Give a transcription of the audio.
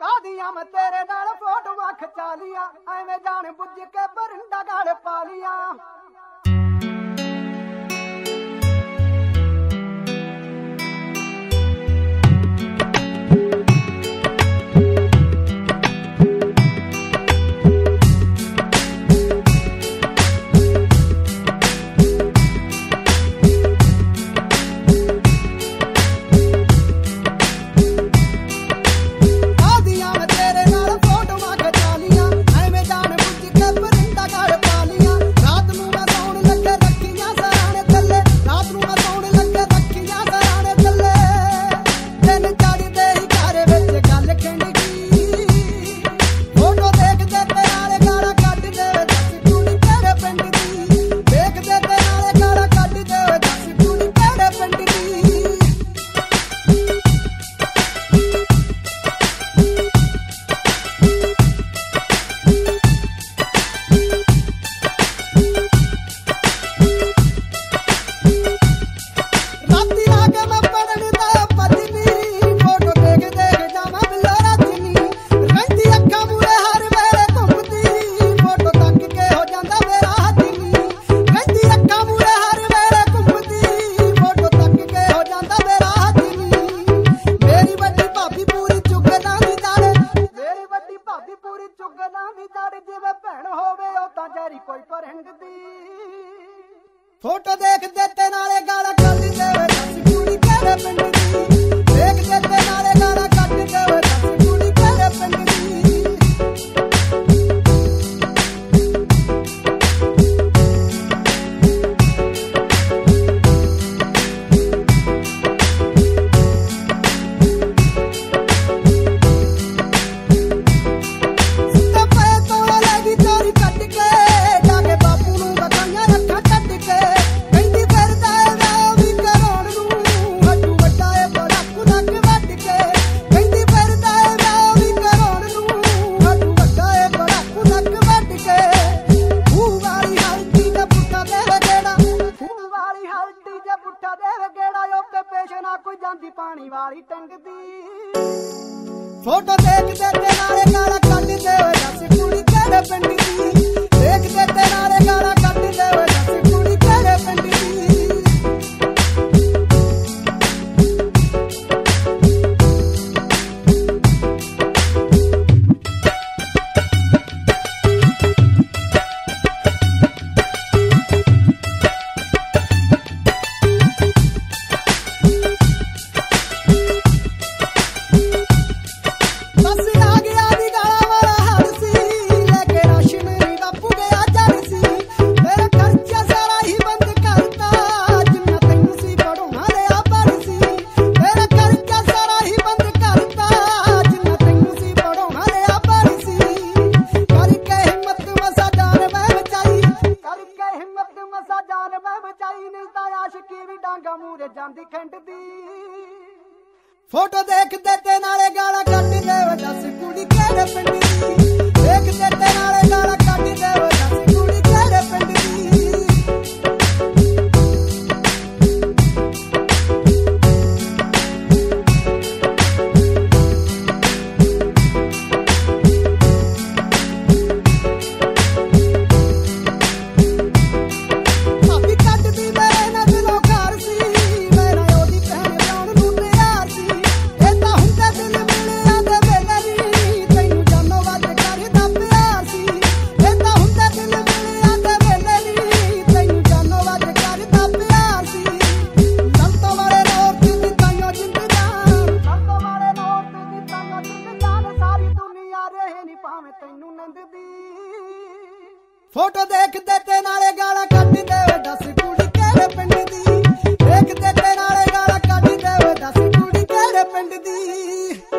ਕਾਦੀਆਂ ਮੈਂ ਤੇਰੇ ਨਾਲ ਫੋਟੋਆਂ ਖਚਾ ਚਾਲੀਆਂ ਐਵੇਂ ਜਾਣ ਬੁੱਝ ਕੇ ਪਰਿੰਦਾ ਗਾਲ ਪਾ ਲੀਆਂ। ਪਰ ਫੋਟੋ ਦੇਖਦੇ ਪਾਣੀ ਵਾਲੀ ਟੰਗਦੀ। ਫੋਟੋ ਦੇਖਦੇ ਤੇ ਨਾਲੇ ਕਾਲਾ ਕੱਢਦੇ ਓਏ ਦੱਸ ਕੁੜੀ ਕਿਹੜੇ ਪਿੰਡ ਦੀ? ਦੇਖਦੇ ਤੇ ਜਾਂਦੀ ਖੰਡ ਦੀ। ਫੋਟੋ ਦੇਖਦੇ ਤੇ ਨਾਲੇ ਗਾਲਾਂ ਕੱਢਦੇ ਵੇ ਦੱਸ ਕੁੜੀ ਕਿਹੜੇ ਪਿੰਡ ਦੀ ਫੋਟੋ ਦੇਖਦੇ ਤੇ ਨਾਲੇ ਗਾਲਾਂ ਕੱਢਦੇ ਵੇ ਦੱਸ ਕੁੜੀ ਕਿਹੜੇ ਪਿੰਡ ਦੀ? ਦੇਖਦੇ ਤੇ ਨਾਲੇ ਗਾਲਾਂ ਕੱਢਦੇ ਵੇ ਦੱਸ ਕੁੜੀ ਕਿਹੜੇ ਪਿੰਡ ਦੀ?